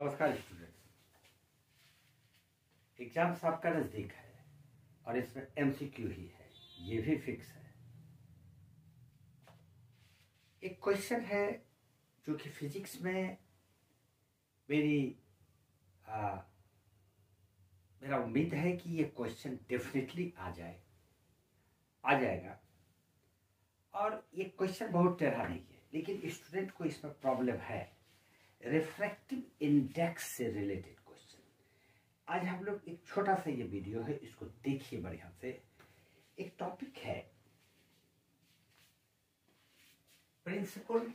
नमस्कार students exams आपका नज़दीक है और इसमें एमसीक्यू ही है। ये भी फिक्स है। एक क्वेश्चन है जो कि फिजिक्स में मेरी आ, मेरा उम्मीद है कि ये क्वेश्चन डेफिनेटली आ जाए। आ जाएगा। और ये क्वेश्चन बहुत टेढ़ा नहीं है लेकिन स्टूडेंट को इसमें प्रॉब्लम है। रिफ्रैक्टिव इंडेक्स से रिलेटेड क्वेश्चन आज हम लोग एक छोटा सा ये वीडियो है, इसको देखिए बढ़िया से। एक टॉपिक है। Principle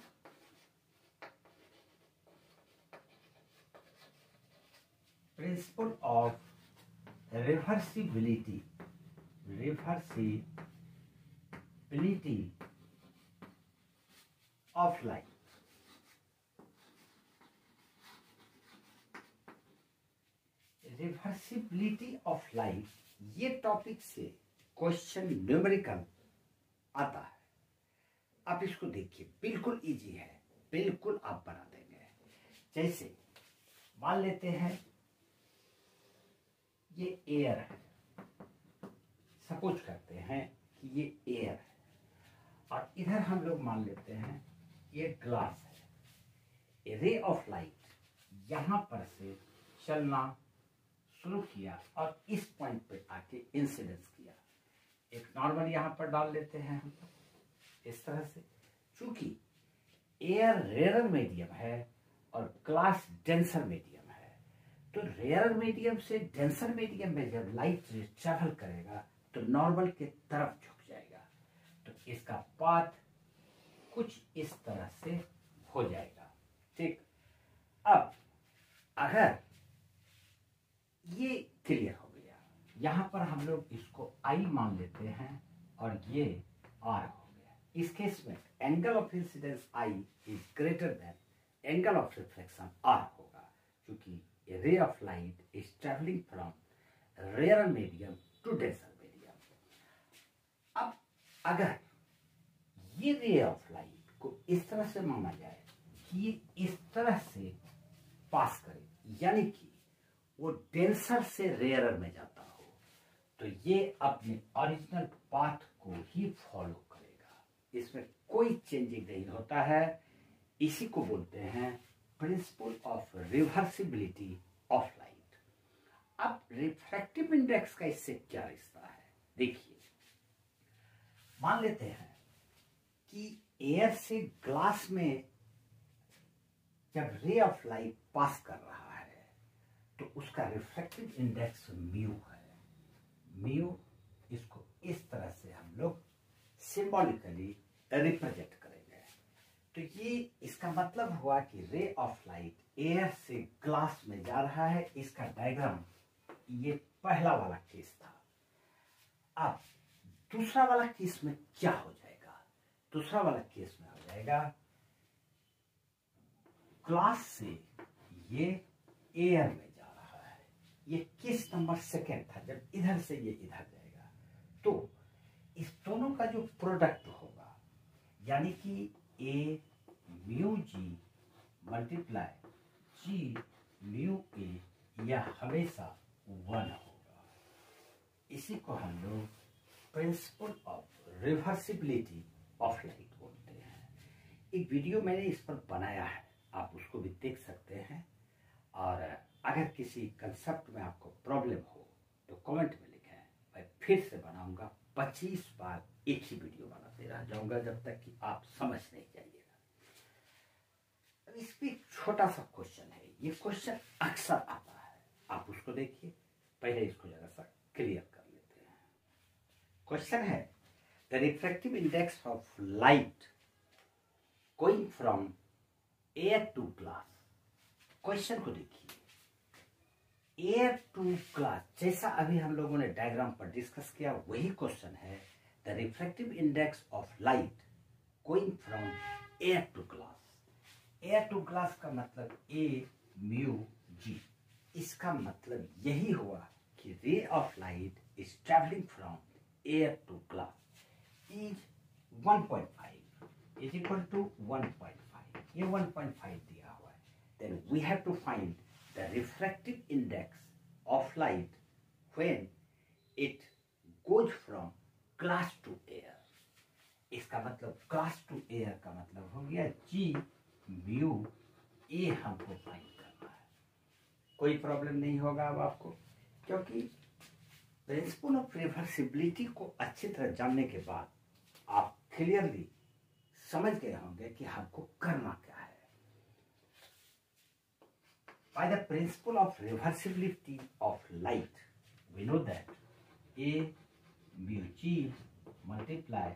principle of reversibility reversibility of light reversibility of life ये टॉपिक से क्वेश्चन न्यूमेरिकल आता है। आप इसको देखिए, बिल्कुल इजी है, बिल्कुल आप बना देंगे। जैसे, मान लेते हैं, ये एयर है। सपोज़ करते हैं कि ये एयर है। और इधर हम लोग मान लेते हैं, ये ग्लास है। रे ऑफ़ लाइट यहाँ पर से चलना शुरू किया और इस पॉइंट पे आके इंसिडेंस किया। एक नॉर्मल यहाँ पर डाल लेते हैं हम इस तरह से। चूँकि एयर रेयर मीडियम है और ग्लास डेंसर मीडियम है तो रेयर मीडियम से डेंसर मीडियम में जब लाइट ट्रेवल करेगा तो नॉर्मल के तरफ़ झुक जाएगा। तो इसका पाथ कुछ इस तरह से हो जाएगा। ठीक? अब, अगर ये क्लियर हो गया। यहाँ पर हम लोग इसको आई मान लेते हैं और ये आर हो गया। इस केस में angle of incidence I is greater than angle of reflection R होगा, क्योंकि ray of light is travelling from rare medium to denser medium अब अगर ये रे ऑफ़ लाइट को इस तरह से माना जाए कि ये इस तरह से पास करे, यानी कि वो डेंसर से रेयर में जाता हो तो ये अपने ओरिजिनल पाथ को ही फॉलो करेगा। इसमें कोई चेंजिंग नहीं होता है। इसी को बोलते हैं principle of reversibility of light अब रिफ्रैक्टिव इंडेक्स का इससे क्या रिश्ता है? देखिए, मान लेते हैं कि एयर से ग्लास में जब रे ऑफ़ लाइट पास कर रहा तो उसका रिफ्लेक्टिव इंडेक्स म्यू है। म्यू इसको इस तरह से हम लोग सिंबॉलिकली रिप्रेजेंट करेंगे। तो ये इसका मतलब हुआ कि रे ऑफ़ लाइट एयर से ग्लास में जा रहा है। इसका डायग्राम ये पहला वाला केस था। अब दूसरा वाला केस में क्या हो जाएगा? दूसरा वाला केस में हो जाएगा ग्लास से ये एयर में ये किस नंबर सेकेंड था, जब इधर से ये इधर जाएगा। तो इस दोनों का जो प्रोडक्ट होगा, यानी कि A mu G multiply G mu A यह हमेशा वन होगा। इसी को हम लोग principle of reversibility of light बोलते हैं। एक वीडियो मैंने इस पर बनाया है, आप उसको भी देख सकते हैं। और अगर किसी कंसेप्ट में आपको प्रॉब्लम हो तो कमेंट में लिखें। मैं फिर से बनाऊँगा। पच्चीस बार एक ही वीडियो बनाते रह जाऊँगा जब तक कि आप समझ नहीं जाइएगा। इस पर छोटा सा क्वेश्चन है। ये क्वेश्चन अक्सर आता है। आप उसको देखिए। पहले इसको जरा सा क्लियर कर लेते हैं। क्वेश्चन है the refractive index of light going from air to glass question को देखिए। एयर टू ग्लास जैसा अभी हम लोगों ने डायग्राम पर डिस्कस किया, वही क्वेश्चन है the reflective index of light going from air to glass air to glass का मतलब ए म्यू जी इसका मतलब यही हुआ कि ray of light is travelling from air to glass is 1.5 is equal to 1.5 ये 1.5 दिया हुआ है. Then we have to find the refractive index of light when it goes from glass to air. इसका मतलब glass to air का मतलब हो गया G mu A हमको फाइंड करना है। कोई प्रॉब्लम नहीं होगा अब आपको, क्योंकि प्रिंसिपल ऑफ़ रिवर्सिबिलिटी को अच्छी तरह जानने के बाद आप क्लियरली समझ गए होंगे कि हमको करना क्या है। By the principle of reversibility of light, we know that A mu G multiply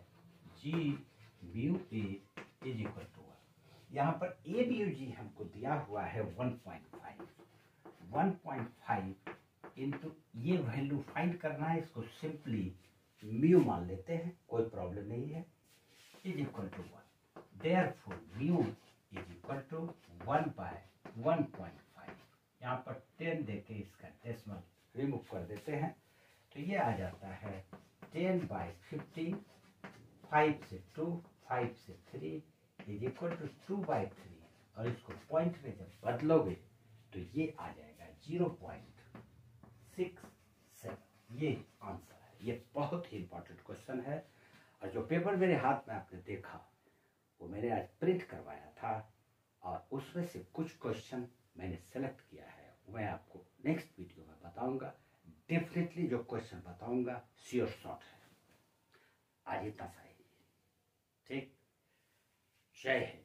G mu A is equal to one यहाँ पर A mu G हमको दिया हुआ है 1.5 1.5 इंटू ये वैल्यू फाइंड करना है इसको सिंपली म्यू मान लेते हैं कोई प्रॉब्लम नहीं है is equal to one therefore mu is equal to one by one point यहाँ पर टेन देके इसका डेसिमल रिमूव कर देते हैं। तो ये आ जाता है टेन बाई फिफ्टी फाइव से टू फाइव से three is equal to two by three और इसको पॉइंट में जब बदलोगे तो ये आ जाएगा ज़ीरो पॉइंट सिक्स सेवन ये आंसर है। ये बहुत ही इंपॉर्टेंट क्वेश्चन है। और जो पेपर मेरे हाथ में आपने देखा, वो मैंने आज प्रिंट करवाया था। और उसमें से कुछ क्वेश्चन मैंने सेलेक्ट किया है मैं आपको नेक्स्ट वीडियो में बताऊँगा डेफिनेटली जो क्वेश्चन बताऊँगा श्योर शॉर्ट है आज इतना सही ठीक जय हिंद